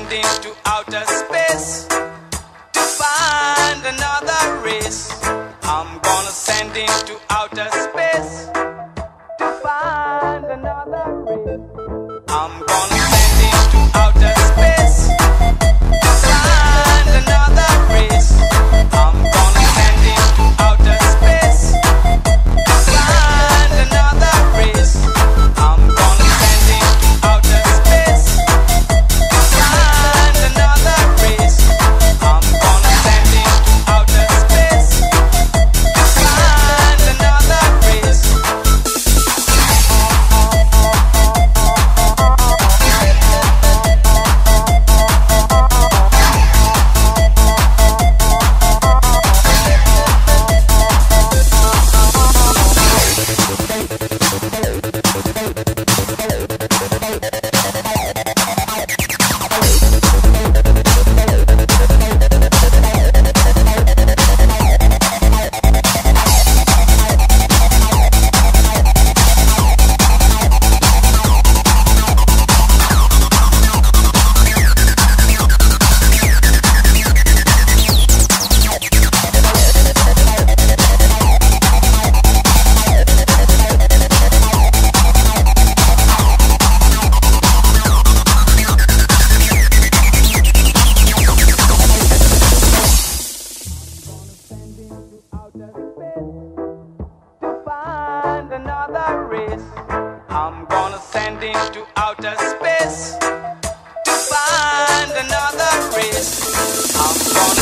went into outer space to find another race. I'm gonna send into outer space to find another race. I'm gonna climbed into outer space to find another race. I'm gonna